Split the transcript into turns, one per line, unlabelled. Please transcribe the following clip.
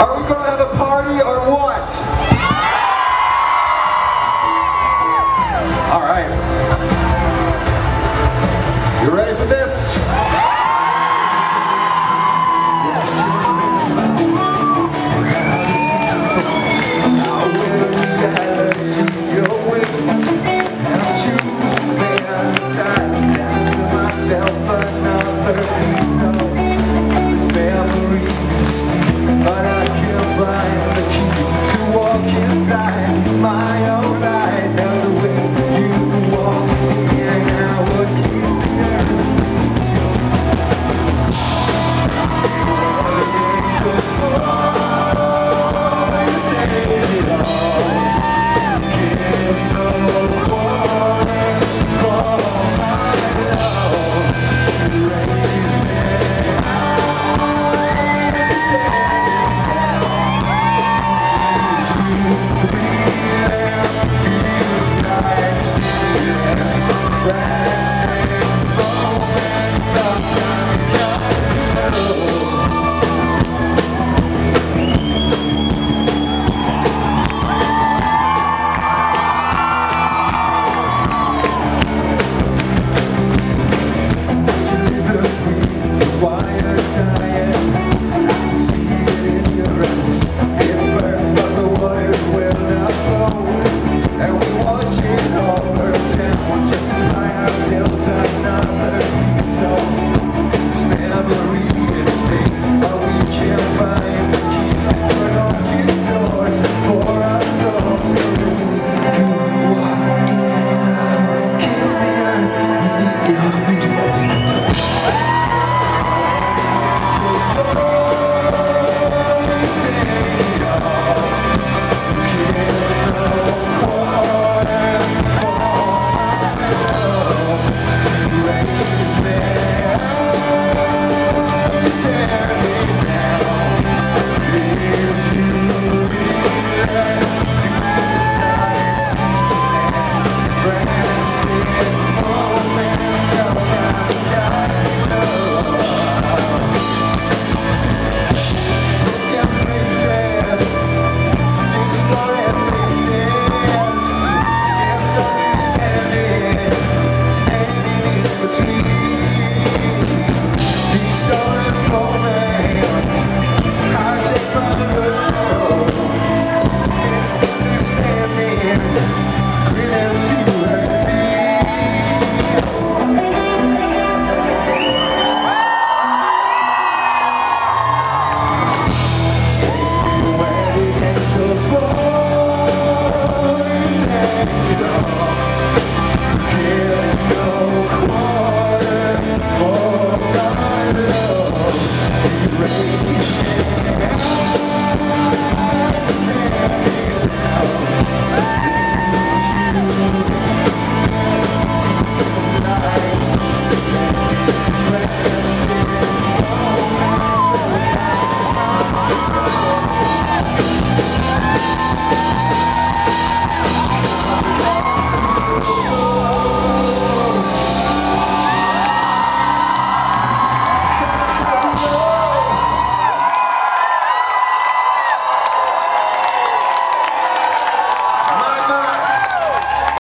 Are we going